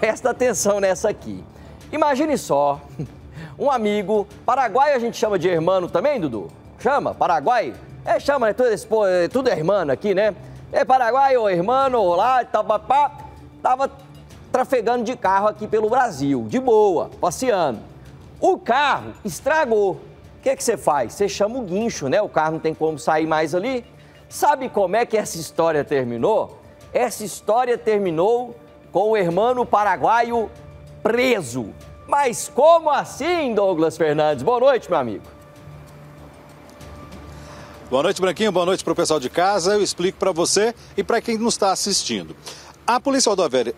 Presta atenção nessa aqui. Imagine só, um amigo, Paraguai a gente chama de hermano também, Dudu? Chama? Paraguai? É, chama, né? Tudo, é, tudo é hermano aqui, né? É Paraguai, ou hermano, ou lá, tal, papá. Tava trafegando de carro aqui pelo Brasil, de boa, passeando. O carro estragou. O que, que você faz? Você chama o guincho, né? O carro não tem como sair mais ali. Sabe como é que essa história terminou? Essa história terminou com o hermano paraguaio preso. Mas como assim, Douglas Fernandes? Boa noite, meu amigo. Boa noite, Branquinho. Boa noite para o pessoal de casa. Eu explico para você e para quem nos está assistindo. A Polícia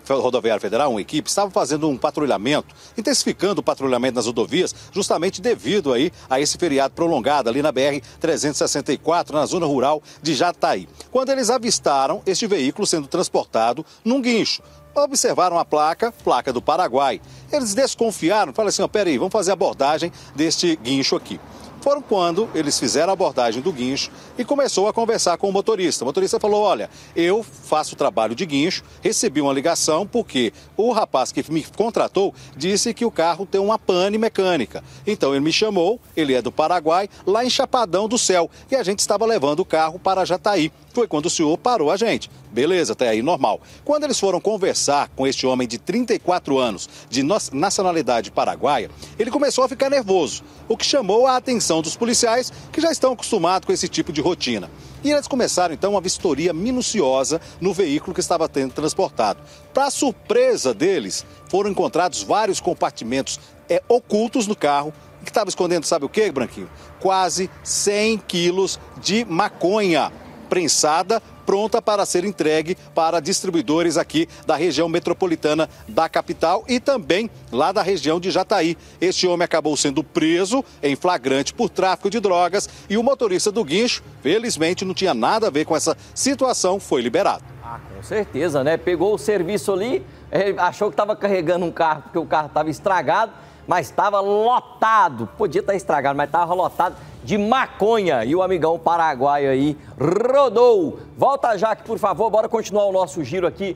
Rodoviária Federal, uma equipe, estava fazendo um patrulhamento, intensificando o patrulhamento nas rodovias, justamente devido aí a esse feriado prolongado ali na BR-364, na zona rural de Jataí. Quando eles avistaram este veículo sendo transportado num guincho, observaram a placa, placa do Paraguai. Eles desconfiaram, falaram assim, oh, peraí, vamos fazer a abordagem deste guincho aqui foram quando eles fizeram a abordagem do guincho e começou a conversar com o motorista. O motorista falou: Olha, eu faço trabalho de guincho, recebi uma ligação porque o rapaz que me contratou disse que o carro tem uma pane mecânica. Então ele me chamou, ele é do Paraguai, lá em Chapadão do Céu, e a gente estava levando o carro para Jataí. Foi quando o senhor parou a gente. Beleza, até aí normal. Quando eles foram conversar com este homem de 34 anos, de nacionalidade paraguaia, ele começou a ficar nervoso, o que chamou a atenção dos policiais que já estão acostumados com esse tipo de rotina. E eles começaram então uma vistoria minuciosa no veículo que estava sendo transportado. Para surpresa deles, foram encontrados vários compartimentos é, ocultos no carro que estava escondendo, sabe o que, Branquinho? Quase 100 quilos de maconha prensada pronta para ser entregue para distribuidores aqui da região metropolitana da capital e também lá da região de Jataí. Este homem acabou sendo preso em flagrante por tráfico de drogas e o motorista do guincho, felizmente, não tinha nada a ver com essa situação, foi liberado. Ah, com certeza, né? Pegou o serviço ali, achou que estava carregando um carro porque o carro estava estragado, mas estava lotado. Podia estar estragado, mas estava lotado de maconha. E o amigão paraguaio aí rodou. Volta, Jaque, por favor, bora continuar o nosso giro aqui